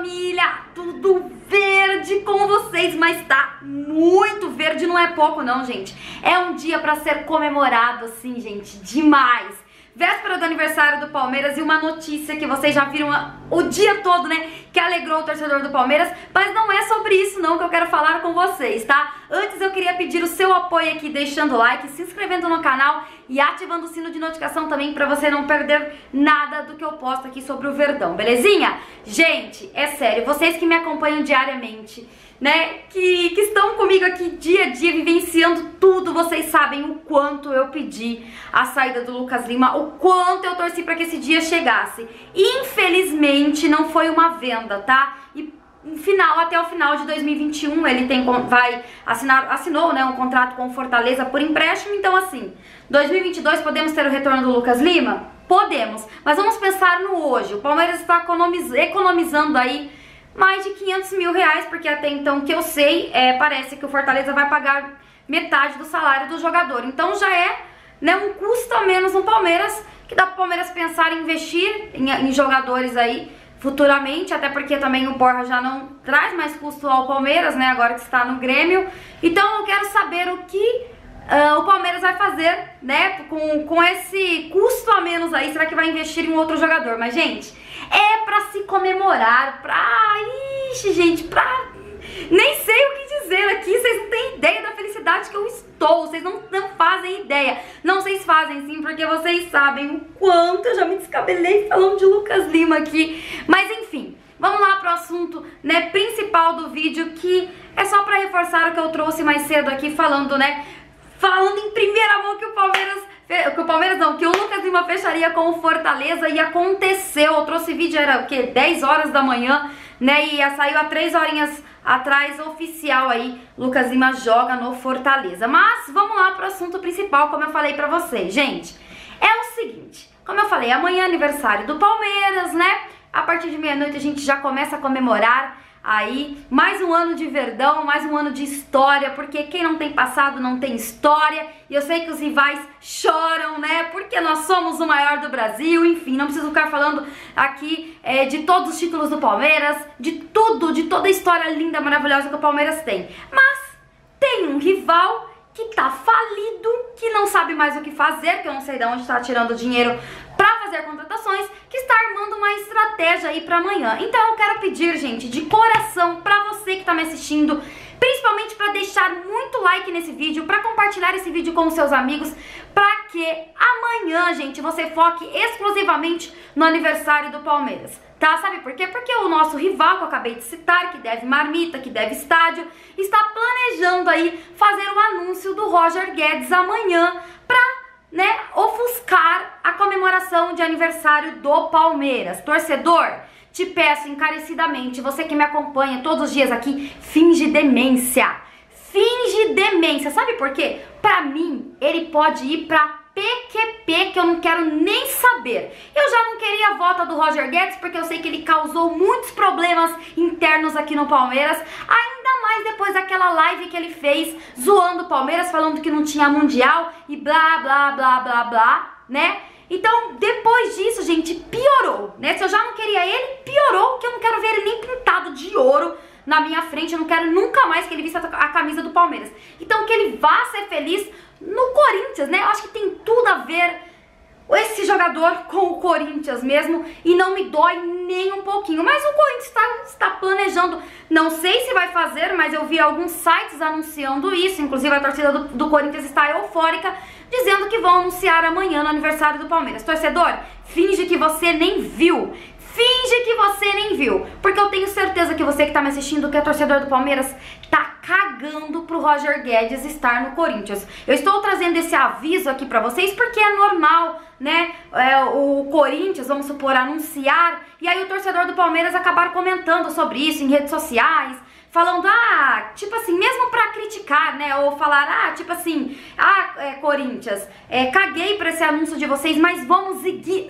família, tudo verde com vocês, mas tá muito verde, não é pouco não, gente. É um dia pra ser comemorado, assim, gente, demais. Véspera do aniversário do Palmeiras e uma notícia que vocês já viram o dia todo, né? Que alegrou o torcedor do Palmeiras, mas não é sobre isso não que eu quero falar com vocês, tá? Antes eu queria pedir o seu apoio aqui, deixando o like, se inscrevendo no canal e ativando o sino de notificação também pra você não perder nada do que eu posto aqui sobre o Verdão, belezinha? Gente, é sério, vocês que me acompanham diariamente né, que, que estão comigo aqui dia a dia, vivenciando tudo, vocês sabem o quanto eu pedi a saída do Lucas Lima, o quanto eu torci para que esse dia chegasse. Infelizmente não foi uma venda, tá? E final até o final de 2021 ele tem vai assinar assinou né um contrato com Fortaleza por empréstimo então assim 2022 podemos ter o retorno do Lucas Lima podemos mas vamos pensar no hoje o Palmeiras está economiz, economizando aí mais de 500 mil reais, porque até então que eu sei, é, parece que o Fortaleza vai pagar metade do salário do jogador. Então já é né, um custo a menos no Palmeiras, que dá para o Palmeiras pensar em investir em, em, jogadores aí futuramente, até porque também o Borja já não traz mais custo ao Palmeiras, né, agora que está no Grêmio. Então eu quero saber o que uh, o Palmeiras vai fazer, né, com, com esse custo a menos aí, será que vai investir em outro jogador? Mas, gente, é pra se comemorar, pra... Ixi, gente, pra... Nem sei o que dizer aqui, vocês não têm ideia da felicidade que eu estou, vocês não, não fazem ideia. Não, vocês fazem sim, porque vocês sabem o quanto eu já me descabelei falando de Lucas Lima aqui. Mas enfim, vamos lá pro assunto né, principal do vídeo, que é só pra reforçar o que eu trouxe mais cedo aqui, falando, né, falando em primeira mão que o Palmeiras que o Palmeiras não, que o Lucas Lima fecharia com o Fortaleza e aconteceu. Eu trouxe vídeo, era o quê? 10 horas da manhã, né? E saiu há 3 horinhas atrás, oficial aí, Lucas Lima joga no Fortaleza. Mas vamos lá pro assunto principal, como eu falei pra vocês. Gente, é o seguinte, como eu falei, amanhã é aniversário do Palmeiras, né? A partir de meia-noite a gente já começa a comemorar aí. Mais um ano de Verdão, mais um ano de história, porque quem não tem passado não tem história. E eu sei que os rivais choram, né? Porque nós somos o maior do Brasil, enfim, não preciso ficar falando aqui é, de todos os títulos do Palmeiras, de tudo, de toda a história linda, maravilhosa que o Palmeiras tem. Mas tem um rival que tá falido, que não sabe mais o que fazer, que eu não sei de onde tá tirando dinheiro fazer contratações, que está armando uma estratégia aí para amanhã. Então eu quero pedir, gente, de coração para você que tá me assistindo, principalmente para deixar muito like nesse vídeo, para compartilhar esse vídeo com seus amigos, para que amanhã, gente, você foque exclusivamente no aniversário do Palmeiras. Tá? Sabe por quê? Porque o nosso rival, que eu acabei de citar, que deve marmita, que deve estádio, está planejando aí fazer o anúncio do Roger Guedes amanhã ofuscar a comemoração de aniversário do Palmeiras. Torcedor, te peço encarecidamente, você que me acompanha todos os dias aqui, finge demência. Finge demência. Sabe por quê? Pra mim, ele pode ir pra PQP que eu não quero nem saber. Eu já não queria a volta do Roger Guedes porque eu sei que ele causou muitos problemas internos aqui no Palmeiras, ainda depois daquela live que ele fez zoando o Palmeiras, falando que não tinha mundial e blá blá blá blá blá, né? Então, depois disso, gente, piorou, né? Se eu já não queria ele, piorou, que eu não quero ver ele nem pintado de ouro na minha frente, eu não quero nunca mais que ele vista a camisa do Palmeiras. Então, que ele vá ser feliz no Corinthians, né? Eu acho que tem tudo a ver esse jogador com o Corinthians mesmo e não me dói nem um pouquinho. Mas o Corinthians está, está planejando, não sei se vai fazer, mas eu vi alguns sites anunciando isso, inclusive a torcida do, do Corinthians está eufórica, dizendo que vão anunciar amanhã no aniversário do Palmeiras. Torcedor, finge que você nem viu. Finge que você nem viu, porque eu tenho certeza que você que tá me assistindo, que é torcedor do Palmeiras, tá cagando pro Roger Guedes estar no Corinthians. Eu estou trazendo esse aviso aqui pra vocês porque é normal, né, é, o Corinthians, vamos supor, anunciar, e aí o torcedor do Palmeiras acabar comentando sobre isso em redes sociais, falando, ah, tipo assim, mesmo pra criticar, né, ou falar, ah, tipo assim, ah, é, Corinthians, é, caguei pra esse anúncio de vocês, mas vamos,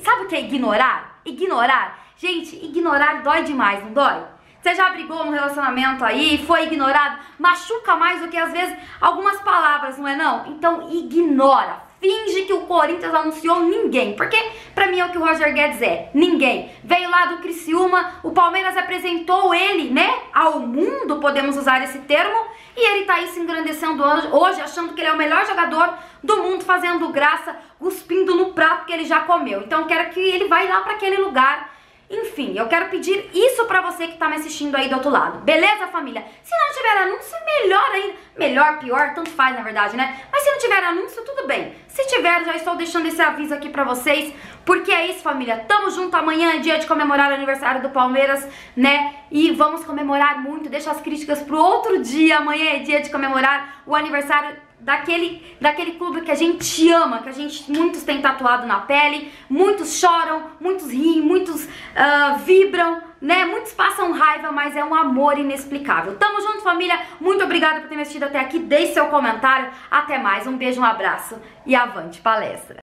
sabe o que é ignorar? Ignorar Gente, ignorar dói demais, não dói? Você já brigou no relacionamento aí, foi ignorado, machuca mais do que às vezes algumas palavras, não é não? Então ignora, finge que o Corinthians anunciou ninguém. Porque pra mim é o que o Roger Guedes é, ninguém. Veio lá do Criciúma, o Palmeiras apresentou ele, né, ao mundo, podemos usar esse termo, e ele tá aí se engrandecendo hoje, achando que ele é o melhor jogador do mundo, fazendo graça, cuspindo no prato que ele já comeu. Então quero que ele vá lá para aquele lugar enfim, eu quero pedir isso pra você que tá me assistindo aí do outro lado. Beleza, família? Se não tiver anúncio, melhor ainda. Melhor, pior, tanto faz, na verdade, né? Mas se não tiver anúncio, tudo bem. Se tiver, já estou deixando esse aviso aqui pra vocês. Porque é isso, família. Tamo junto. Amanhã é dia de comemorar o aniversário do Palmeiras, né? E vamos comemorar muito. Deixa as críticas pro outro dia. Amanhã é dia de comemorar o aniversário daquele, daquele clube que a gente ama, que a gente muitos têm tatuado na pele, muitos choram, muitos riem, muitos uh, vibram, né? Muitos passam raiva, mas é um amor inexplicável. Tamo junto, família. Muito obrigada por ter me assistido até aqui. Deixe seu comentário. Até mais. Um beijo, um abraço e avante palestra.